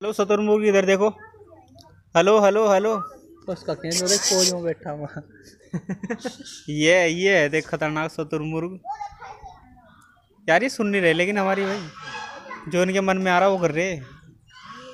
Hello शतुरमुर्ग इधर देखो। Hello hello hello. उसका केंद्र देख पोज में बैठा हुआ? ये ये है देख खतरनाक शतुरमुर्ग यार ये सुन नहीं रहे लेकिन हमारी भाई जो इनके मन में आ रहा है वो कर रहे हैं।